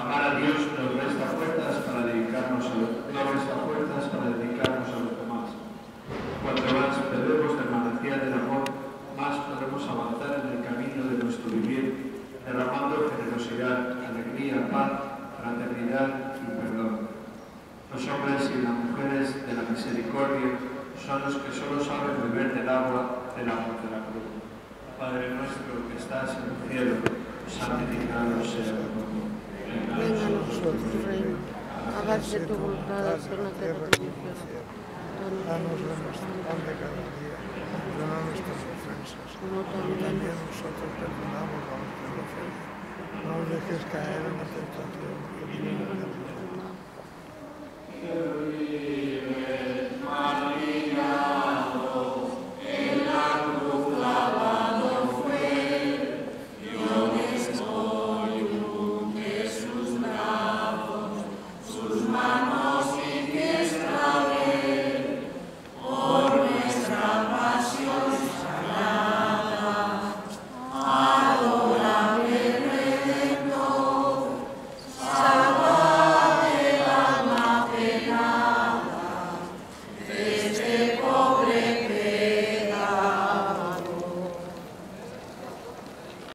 Dios nos resta fuerzas para dedicarnos a los, nos resta para dedicarnos a los demás. Cuanto más bebemos del manantial del amor, más podremos avanzar en el camino de nuestro vivir, derramando generosidad, alegría, paz, fraternidad y perdón. Los hombres y las mujeres de la misericordia son los que solo saben beber del agua del amor de la cruz. Padre nuestro que estás en el cielo, santificado sea tu nombre. Venga a nosotros reino. Hágase tu voluntad en la tierra como en. Danos de nuestro pan de cada día, perdona nuestras ofensas, Como también nosotros perdonamos a los que nos ofenden. No nos dejes caer en la